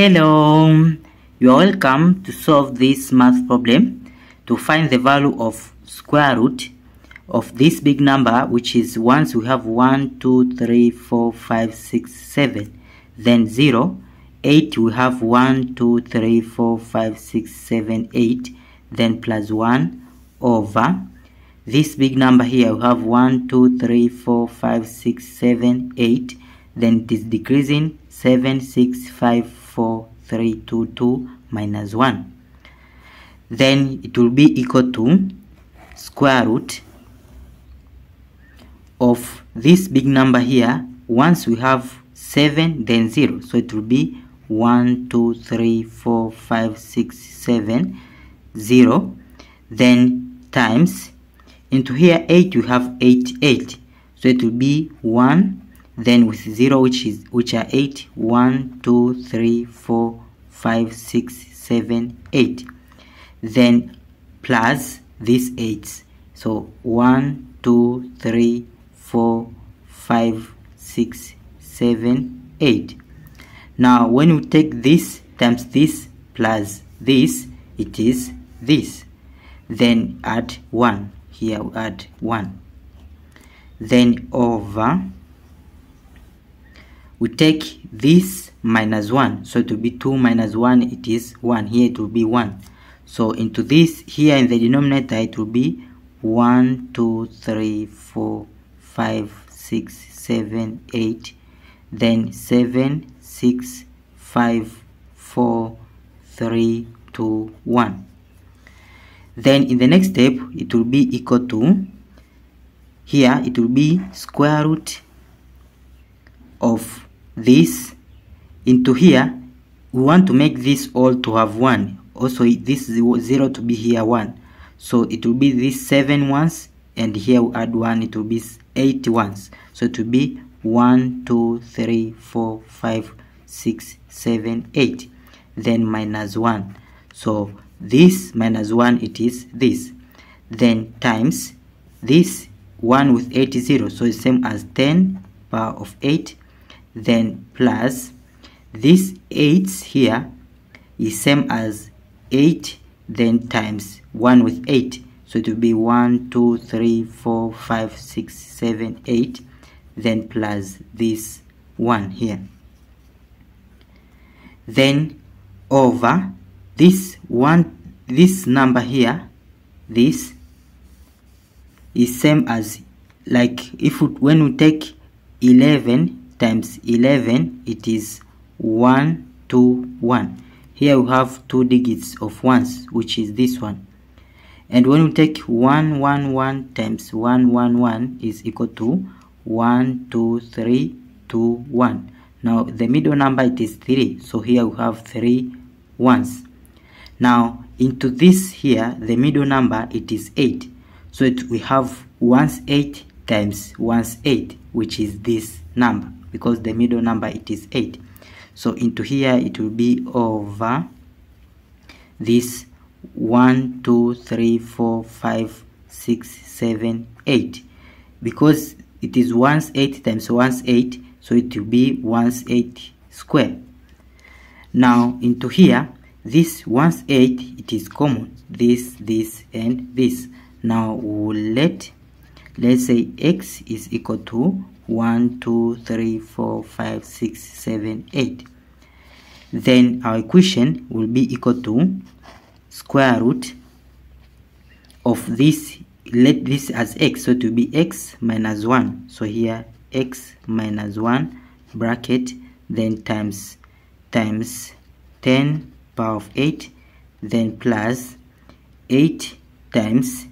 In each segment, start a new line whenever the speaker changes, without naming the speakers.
Hello, you are welcome to solve this math problem to find the value of square root of this big number which is once we have 1, 2, 3, 4, 5, 6, 7 then 0, 8 we have 1, 2, 3, 4, 5, 6, 7, 8 then plus 1 over. This big number here we have 1, 2, 3, 4, 5, 6, 7, 8 then it is decreasing 7, 6, 5, 4, 3, 2, 2 minus 1 then it will be equal to square root of this big number here. Once we have 7 then 0 so it will be 1 2 3 4 5 6 7 0 then times into here 8 we have 8 8 so it will be 1 then with 0 which is which are 8 1 2 3 4 5 6 7 8 then plus these 8s so 1 2 3 4 5 6 7 8 now when you take this times this plus this it is this. Then add 1 here we add 1 then over we take this minus 1 so will be 2 minus 1 it is 1 here it will be 1 so into this here in the denominator it will be 1 2 3 4 5 6 7 8 then 7 6 5 4 3 2 1 then in the next step it will be equal to here it will be square root of this into here we want to make this all to have one. Also this 0 to be here one. So it will be this seven ones and here we add one it will be eight ones. So will be 1 2 3 4 5 6 7 8 then minus one. So this minus one it is this. Then times this one with 8 is 0 so it's same as ten power of 8 then plus this 8 here is same as 8 then times 1 with 8 so it will be 1 2 3 4 5 6 7 8 then plus this 1 here. Then over this one this number here this is same as like if when we take 11 times 11 it is 1 2 1 here we have two digits of ones which is this one. And when we take 1 1 1 times 1 1 1 is equal to 1 2 3 2 1 now the middle number it is 3 so here we have 3 ones. Now into this here the middle number it is 8 so it, we have once 8 times once 8 which is this number because the middle number it is 8 so into here it will be over this 1 2 3 4 5 6 7 8 because it is once 8 times once 8 so it will be once 8 square. Now into here this once 8 it is common. This this and this. Now we'll let let's say x is equal to 1 2 3 4 5 6 7 8 then our equation will be equal to square root of this let this as x. So to be x minus 1 so here x minus 1 bracket then times times 10 power of 8 then plus 8 times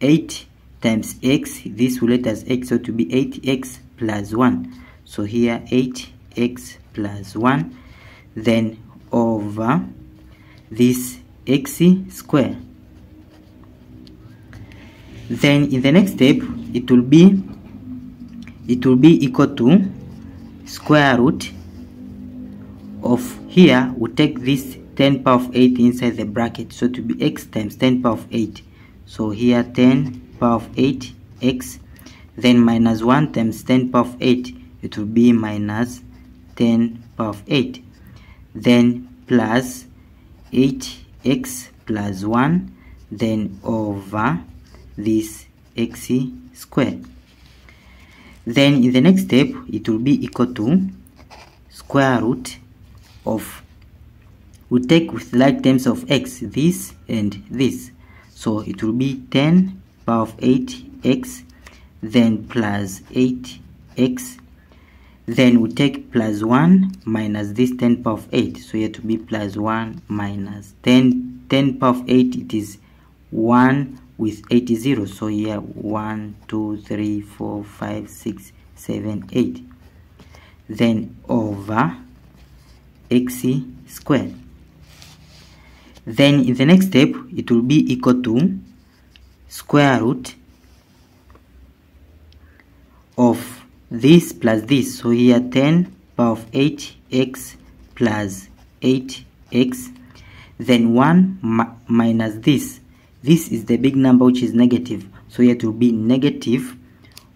8 times x. This will let us x. So to be 8x plus 1 so here 8x plus 1 then over this x square. Then in the next step it will be it will be equal to square root of here we take this 10 power of 8 inside the bracket. So to be x times 10 power of 8 so here 10 power of 8 x then minus 1 times 10 power of 8 it will be minus 10 power of 8 then plus 8x plus 1 then over this x squared then in the next step it will be equal to square root of we take with like terms of x this and this. So it will be 10 power of 8x then plus 8x then we take plus 1 minus this 10 power of 8 so here to be plus 1 minus 10 10 power of 8 it is 1 with 80 zeros so here 1 2 3 4 5 6 7 8 then over x squared. Then in the next step it will be equal to square root of this plus this. So here 10 power of 8x plus 8x then 1 mi minus this. This is the big number which is negative. So here to be negative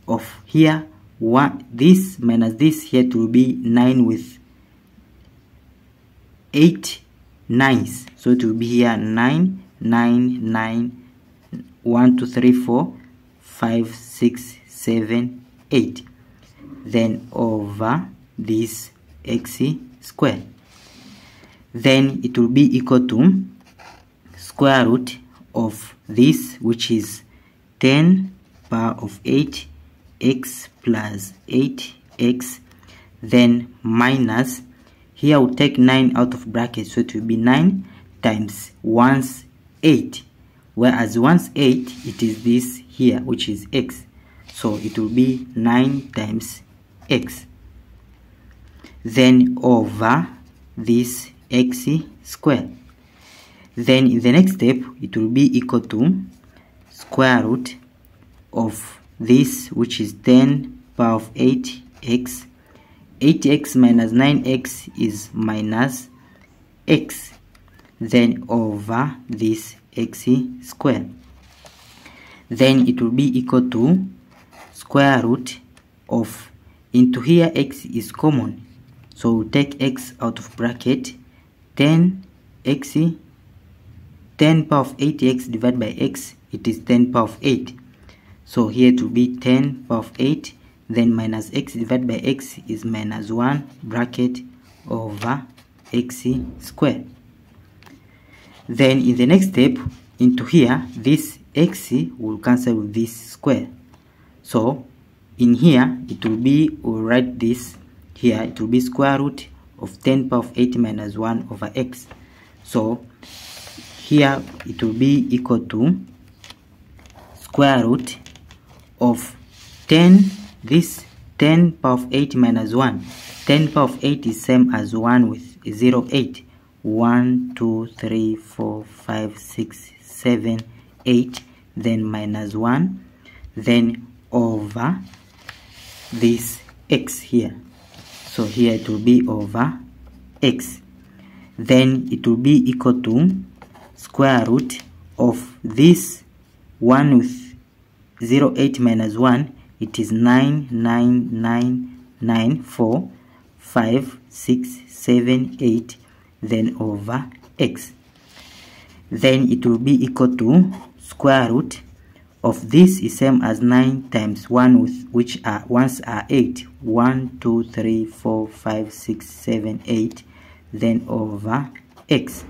of here one this minus this. Here to be 9 with 8 nines. So it will be here 9 9 9 1 2 3 4 5 6 7 8 then over this x square. Then it will be equal to square root of this which is 10 power of 8 x plus 8x then minus here we'll take 9 out of bracket so it will be 9 times 1's 8 whereas 1's 8 it is this here which is x so it will be 9 times x. Then over this x square. Then in the next step it will be equal to square root of this which is 10 power of 8x 8x minus 9x is minus x. Then over this x square. Then it will be equal to square root of into here x is common. So we take x out of bracket 10 x 10 power of 8x divided by x it is 10 power of 8 so here to be 10 power of 8 then minus x divided by x is minus 1 bracket over x square. Then in the next step into here this x will cancel with this square so in here it will be we'll write this here it will be square root of 10 power of 8 minus 1 over x. So here it will be equal to square root of 10 this 10 power of 8 minus 1 10 power of 8 is same as 1 with 0 8 1 2 3 4 5 6 7 8 then minus 1 then over this x here. So here it will be over x. Then it will be equal to square root of this 1 with 0 8 minus 1 it is 9 9 9 9 4 5 6 7 8 then over x. Then it will be equal to square root of this is same as 9 times 1 with which are ones are 8 1 2 3 4 5 6 7 8 then over x.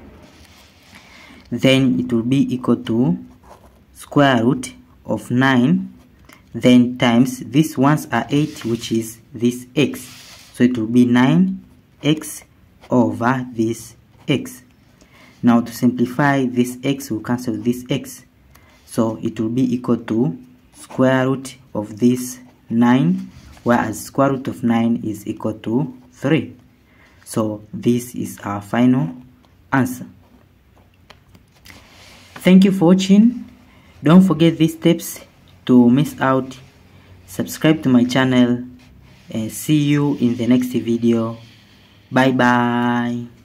Then it will be equal to square root of 9 then times this ones are 8 which is this x. So it will be 9x over this x. Now to simplify this x will cancel this x so it will be equal to square root of this 9 whereas square root of 9 is equal to 3 so this is our final answer. Thank you for watching. Don't forget these steps to miss out. Subscribe to my channel and see you in the next video. Bye bye